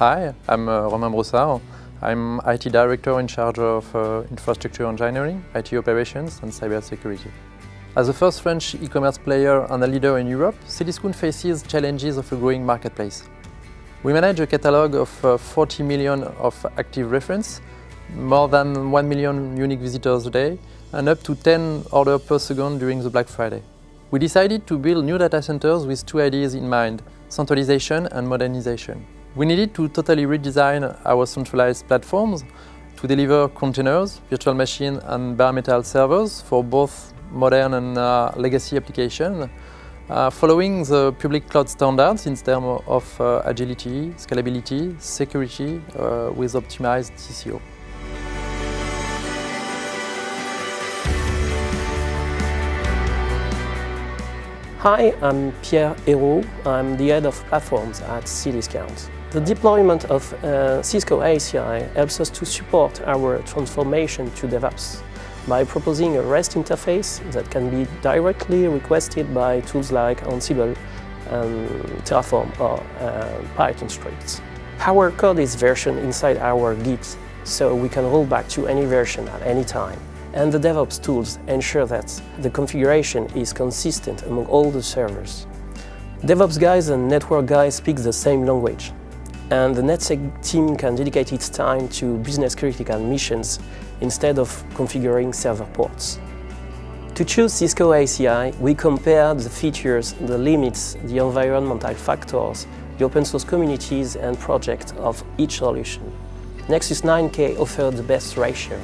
Hi, I'm uh, Romain Brossard. I'm IT Director in charge of uh, infrastructure engineering, IT operations and cybersecurity. As the first French e-commerce player and a leader in Europe, Cdiscount faces challenges of a growing marketplace. We manage a catalog of uh, 40 million of active reference, more than 1 million unique visitors a day, and up to 10 orders per second during the Black Friday. We decided to build new data centers with two ideas in mind, centralization and modernization. We needed to totally redesign our centralized platforms to deliver containers, virtual machines and bare metal servers for both modern and uh, legacy applications, uh, following the public cloud standards in terms of uh, agility, scalability, security uh, with optimized TCO. Hi, I'm Pierre Hérault. I'm the head of platforms at Cdiscount. The deployment of uh, Cisco ACI helps us to support our transformation to DevOps by proposing a REST interface that can be directly requested by tools like Ansible, and Terraform or uh, Python scripts. Our code is versioned inside our Git, so we can roll back to any version at any time and the DevOps tools ensure that the configuration is consistent among all the servers. DevOps guys and network guys speak the same language, and the NetSec team can dedicate its time to business critical missions instead of configuring server ports. To choose Cisco ACI, we compared the features, the limits, the environmental factors, the open source communities and projects of each solution. Nexus 9K offered the best ratio.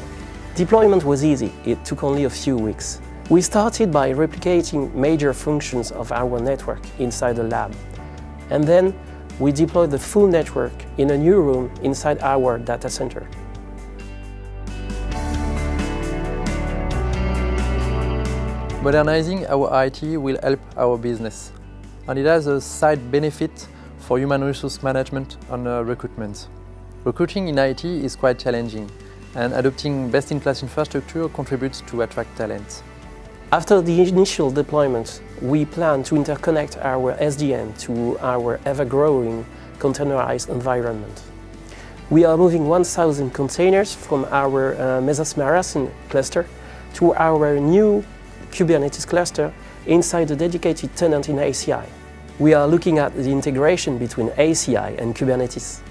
Deployment was easy, it took only a few weeks. We started by replicating major functions of our network inside the lab. And then we deployed the full network in a new room inside our data center. Modernizing our IT will help our business. And it has a side benefit for human resource management and uh, recruitment. Recruiting in IT is quite challenging and adopting best-in-class infrastructure contributes to attract talent. After the initial deployment, we plan to interconnect our SDN to our ever-growing containerized environment. We are moving 1,000 containers from our uh, Mesos cluster to our new Kubernetes cluster inside the dedicated tenant in ACI. We are looking at the integration between ACI and Kubernetes.